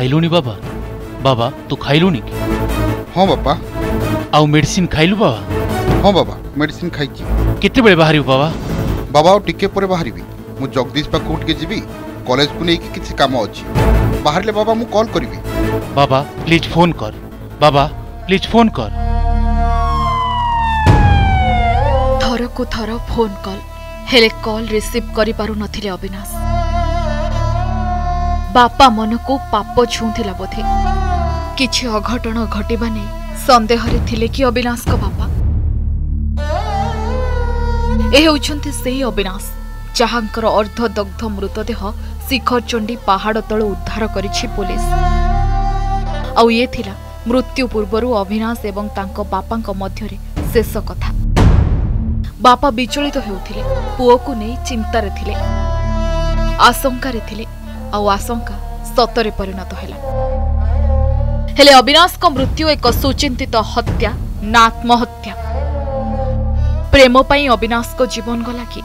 ଖାଇଲୁଣି ବାବା ବାବା ତୁ ଖାଇଲୁଣି କି ହଁ ବାପା ଆଉ ମେଡିସିନ ଖାଇଲୁ ବାବା ହଁ ବାବା ମେଡିସିନ ଖାଇଛି କେତେବେଳେ ବାହାରିବୁ ବାବା ବାବା ଆଉ ଟିକେ ପରେ ବାହାରିବି ମୁଁ ଜଗଦୀଶ ପାଖକୁ ଟିକେ ଯିବି କଲେଜକୁ ନେଇକି କିଛି କାମ ଅଛି ବାହାରିଲେ ବାବା ମୁଁ କଲ୍ କରିବି ବାବା ପ୍ଲିଜ୍ ଫୋନ୍ କର ବାବା ପ୍ଲିଜ୍ ଫୋନ୍ କର ଥରକୁ ଥର ଫୋନ୍ କଲ୍ ହେଲେ କଲ୍ ରିସିଭ୍ କରିପାରୁନଥିଲେ ଅବିନାଶ ବାପା ମନକୁ ପାପ ଛୁଉଁଥିଲା ବୋଧେ କିଛି ଅଘଟଣ ଘଟିବା ନେଇ ସନ୍ଦେହରେ ଥିଲେ କି ଅବିନାଶଙ୍କ ବାପା ଏ ହେଉଛନ୍ତି ସେହି ଅବିନାଶ ଯାହାଙ୍କର ଅର୍ଦ୍ଧଦଗ୍ଧ ମୃତଦେହ ଶିଖରଚଣ୍ଡୀ ପାହାଡ଼ ତଳୁ ଉଦ୍ଧାର କରିଛି ପୋଲିସ ଆଉ ଏ ଥିଲା ମୃତ୍ୟୁ ପୂର୍ବରୁ ଅବିନାଶ ଏବଂ ତାଙ୍କ ବାପାଙ୍କ ମଧ୍ୟରେ ଶେଷ କଥା ବାପା ବିଚଳିତ ହେଉଥିଲେ ପୁଅକୁ ନେଇ ଚିନ୍ତାରେ ଥିଲେ ଆଶଙ୍କାରେ ଥିଲେ आउ आशंका सतरे परिणत हेला हेले अविनाश को मृत्यु एक सुचिंत हत्या ना आत्महत्या प्रेम पई अविनाश को जीवन गला कि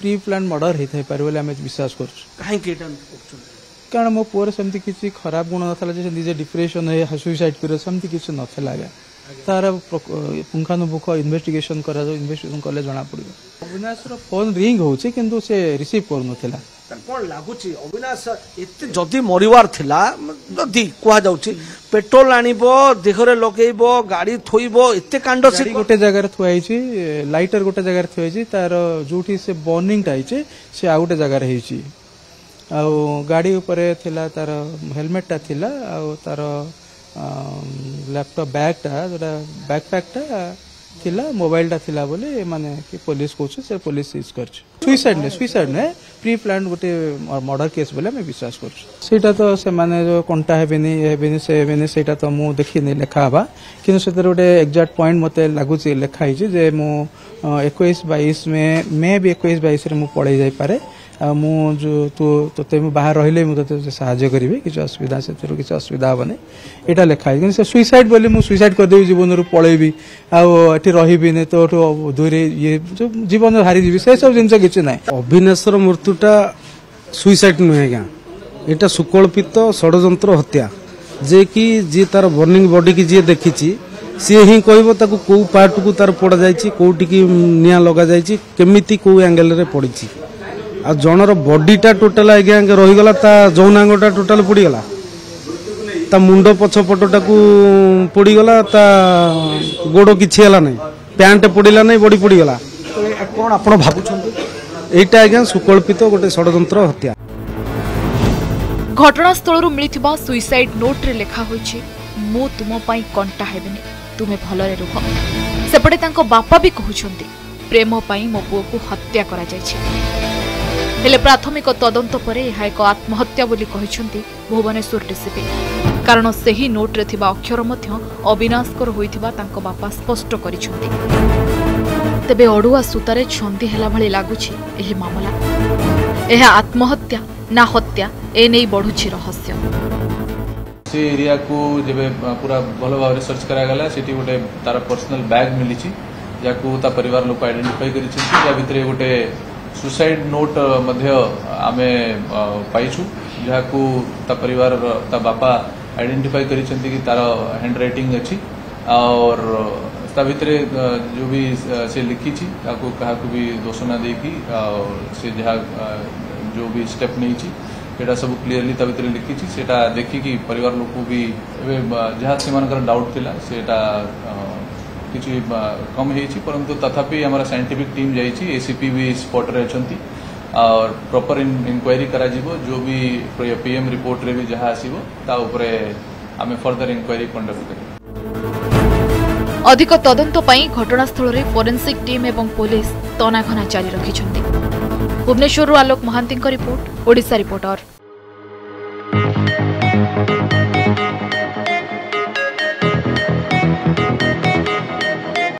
प्री प्लान मर्डर हे थई परबोले हम विश्वास करछ काहे के टन कारण मो पोर समति किछि खराब गुण न थला जे है सुसाइड करे समति किछु न थला गे तारा करा जो इन्वेस्टिगेशन कॉलेज जाना ଅବିନାଶର ଫୋନ୍ ରିଙ୍ଗ ହେଉଛି କିନ୍ତୁ ସେ ରିସିଭ୍ କରୁନଥିଲା କ'ଣ ଲାଗୁଛି ଅବିନାଶ ଏତେ ଯଦି ମରିବାର ଥିଲା ଯଦି କୁହାଯାଉଛି ପେଟ୍ରୋଲ ଆଣିବ ଦେହରେ ଲଗେଇବ ଗାଡ଼ି ଥୋଇବ ଏତେ କାଣ୍ଡ ସେ ଗୋଟେ ଜାଗାରେ ଥୁଆ ହେଇଛି ଲାଇଟର ଗୋଟେ ଜାଗାରେ ଥୁଆ ହେଇଛି ତାର ଯୋଉଠି ସେ ବର୍ଣ୍ଣିଂଟା ହେଇଛି ସେ ଆଉ ଗୋଟେ ଜାଗାରେ ହେଇଛି ଆଉ ଗାଡ଼ି ଉପରେ ଥିଲା ତାର ହେଲମେଟଟା ଥିଲା ଆଉ ତାର ଲ୍ୟାପଟପ୍ ବ୍ୟାଗ୍ଟା ଯୋଉଟା ବ୍ୟାକ୍ ପ୍ୟାକ୍ଟା ଥିଲା ମୋବାଇଲଟା ଥିଲା ବୋଲି ମାନେ ପୋଲିସ କହୁଛି ସେ ପୋଲିସ ସିଜ୍ କରିଛି ସୁଇସାଇଡ୍ ନୁହେଁ ସୁଇସାଇଡ୍ ନୁହେଁ ପ୍ରି ପ୍ଲାନ୍ ଗୋଟେ ମର୍ଡର କେସ୍ ବୋଲି ଆମେ ବିଶ୍ୱାସ କରୁଛୁ ସେଇଟା ତ ସେମାନେ ଯେଉଁ କଣ୍ଟା ହେବେନି ହେବେନି ସେ ହେବେନି ସେଇଟା ତ ମୁଁ ଦେଖିନି ଲେଖା ହେବା କିନ୍ତୁ ସେଥିରେ ଗୋଟେ ଏକ୍ଜାକ୍ଟ ପଏଣ୍ଟ ମୋତେ ଲାଗୁଛି ଲେଖା ହେଇଛି ଯେ ମୁଁ ଏକୋଇଶ ବାଇଶ ମେ ମେ ବି ଏକୋଇଶ ବାଇଶରେ ମୁଁ ପଳେଇ ଯାଇପାରେ ମୁଁ ଯେଉଁ ତୁ ତୋତେ ମୁଁ ବାହାରେ ରହିଲେ ମୁଁ ତୋତେ ସାହାଯ୍ୟ କରିବି କିଛି ଅସୁବିଧା ସେଥିରୁ କିଛି ଅସୁବିଧା ହେବନି ଏଇଟା ଲେଖା ହେଇଛି କିନ୍ତୁ ସେ ସୁଇସାଇଡ୍ ବୋଲି ମୁଁ ସୁଇସାଇଡ୍ କରିଦେବି ଜୀବନରୁ ପଳେଇବି ଆଉ ଏଠି ରହିବିନି ତୋଠୁ ଦୂରେ ଇଏ ଯେଉଁ ଜୀବନରୁ ହାରିଯିବି ସେସବୁ ଜିନିଷ କିଛି ନାହିଁ ଅଭିନେଶର ମୃତ୍ୟୁଟା ସୁଇସାଇଡ୍ ନୁହେଁ ଆଜ୍ଞା ଏଇଟା ସୁକଳ୍ପିତ ଷଡ଼ଯନ୍ତ୍ର ହତ୍ୟା ଯିଏକି ଯିଏ ତାର ବର୍ଣ୍ଣିଂ ବଡିକି ଯିଏ ଦେଖିଛି ସିଏ ହିଁ କହିବ ତାକୁ କେଉଁ ପାର୍ଟକୁ ତାର ପୋଡ଼ାଯାଇଛି କେଉଁଠିକି ନିଆଁ ଲଗାଯାଇଛି କେମିତି କେଉଁ ଆଙ୍ଗେଲରେ ପଡ଼ିଛି ଆଉ ଜଣର ବଡିଟା ଟୋଟାଲ ଆଜ୍ଞା ରହିଗଲା ତା ଯୌନାଙ୍ଗଟା ଟୋଟାଲ ପୋଡ଼ିଗଲା ତା ମୁଣ୍ଡ ପଛ ପଟଟାକୁ ପୋଡ଼ିଗଲା ତା ଗୋଡ଼ କିଛି ହେଲା ନାହିଁ ପ୍ୟାଣ୍ଟ ପୋଡ଼ିଲା ନାହିଁ ବଡି ପୋଡ଼ିଗଲା କ'ଣ ଆପଣ ଭାବୁଛନ୍ତି ଏଇଟା ଆଜ୍ଞା ସୁକଳ୍ପିତ ଗୋଟେ ଷଡ଼ଯନ୍ତ୍ର ହତ୍ୟା ଘଟଣାସ୍ଥଳରୁ ମିଳିଥିବା ସୁଇସାଇଡ୍ ନୋଟ୍ରେ ଲେଖା ହୋଇଛି ମୁଁ ତୁମ ପାଇଁ କଣ୍ଟା ହେବିନି ତୁମେ ଭଲରେ ରୁହ ସେପଟେ ତାଙ୍କ ବାପା ବି କହୁଛନ୍ତି ପ୍ରେମ ପାଇଁ ମୋ ପୁଅକୁ ହତ୍ୟା କରାଯାଇଛି ହେଲେ ପ୍ରାଥମିକ ତଦନ୍ତ ପରେ ଏହା ଏକ ଆତ୍ମହତ୍ୟା ବୋଲି କହିଛନ୍ତି ଭୁବନେଶ୍ୱର ଡିସିପି କାରଣ ସେହି ନୋଟ୍ରେ ଥିବା ଅକ୍ଷର ମଧ୍ୟ ଅବିନାଶଙ୍କର ହୋଇଥିବା ତାଙ୍କ ବାପା ସ୍ପଷ୍ଟ କରିଛନ୍ତି ତେବେ ଅଡ଼ୁଆ ସୂତାରେ ଛନ୍ଦି ହେଲା ଭଳି ଲାଗୁଛି ଏହି ମାମଲା ଏହା ଆତ୍ମହତ୍ୟା ନା ହତ୍ୟା ଏ ନେଇ ବଢ଼ୁଛି ରହସ୍ୟ ସେ ଏରିଆକୁ ଯେବେ ପୁରା ଭଲ ଭାବରେ ସର୍ଚ୍ଚ କରାଗଲା ସେଠି ଗୋଟେ ତାର ପର୍ସନାଲ ବ୍ୟାଗ୍ ମିଳିଛି ଯାହାକୁ ତା ପରିବାର ଲୋକ ଆଇଡେଣ୍ଟିଫାଇ କରିଛନ୍ତି ତା ଭିତରେ ଗୋଟେ सुसाइड नोट आम पाई जहाँ ता परिवार ता बापा आईडेटिफाई कर तार हैंड रईटिंग अच्छी और भितरे जो भी से लिखी भी दोष ना देखी से जहाँ जो भी स्टेप नहीं सब क्लीयरली लिखी से देखिकी पर लोक भी जहाँ से डाउट थी से कि कम परंतु तथापि आम साइंटिफिक टीम जाइए एसीपी भी स्पट रे अच्छा और प्रॉपर इंक्वायरी करा जीवो जो भी पीएम रिपोर्ट रे भी जहां आसो आमे फर्दर इंक्वायरी कंडक्ट कर अधिक तदंत घटनास्थल में फोरेन्सिक टीम एवं पुलिस तनाघना जारी रखिंट भुवनेश्वर आलोक महांती रिपोर्ट ओडिशा रिपोर्टर